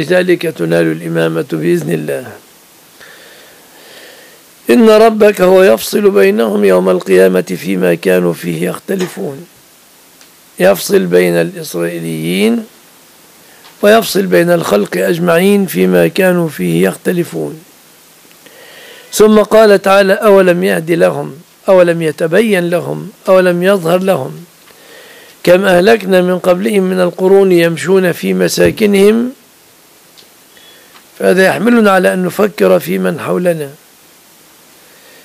لذلك تنال الإمامة بإذن الله. إن ربك هو يفصل بينهم يوم القيامة فيما كانوا فيه يختلفون. يفصل بين الإسرائيليين ويفصل بين الخلق أجمعين فيما كانوا فيه يختلفون. ثم قال تعالى أولم يهد لهم؟ أولم يتبين لهم؟ أولم يظهر لهم؟ كم أهلكنا من قبلهم من القرون يمشون في مساكنهم فهذا يحملنا على أن نفكر في من حولنا.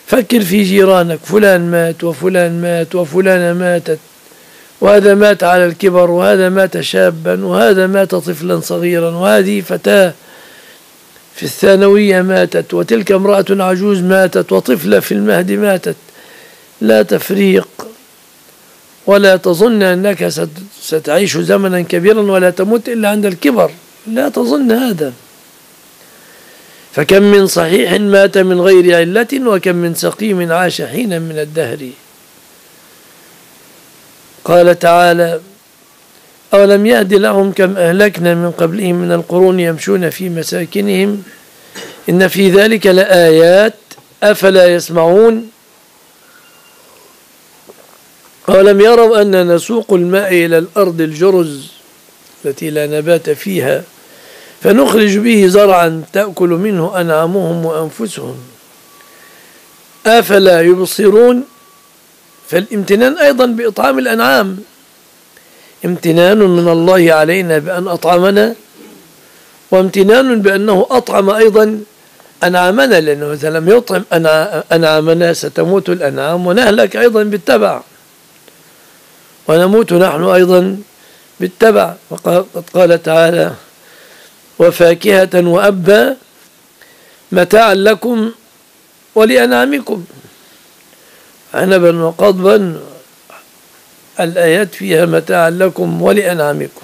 فكر في جيرانك فلان مات وفلان مات وفلانة ماتت وهذا مات على الكبر وهذا مات شابا وهذا مات طفلا صغيرا وهذه فتاة في الثانوية ماتت وتلك امرأة عجوز ماتت وطفلة في المهد ماتت. لا تفريق ولا تظن أنك ستعيش زمنا كبيرا ولا تموت إلا عند الكبر. لا تظن هذا. فكم من صحيح مات من غير علة وكم من سقيم عاش حينا من الدهر. قال تعالى أولم يهد لهم كم أهلكنا من قبلهم من القرون يمشون في مساكنهم؟ إن في ذلك لآيات أفلا يسمعون؟ أولم يروا أن نسوق الماء إلى الأرض الجرز التي لا نبات فيها. فنخرج به زرعا تأكل منه أنعامهم وأنفسهم. أفلا يبصرون؟ فالامتنان أيضا بإطعام الأنعام. امتنان من الله علينا بأن أطعمنا وامتنان بأنه أطعم أيضا أنعامنا لأنه إذا لم يطعم أنعامنا ستموت الأنعام ونهلك أيضا بالتبع. ونموت نحن أيضا بالتبع. وقد قال تعالى وفاكهة وأبا متاعا لكم ولأنعامكم. عنبا وقضبا الآيات فيها متاعا لكم ولأنعامكم.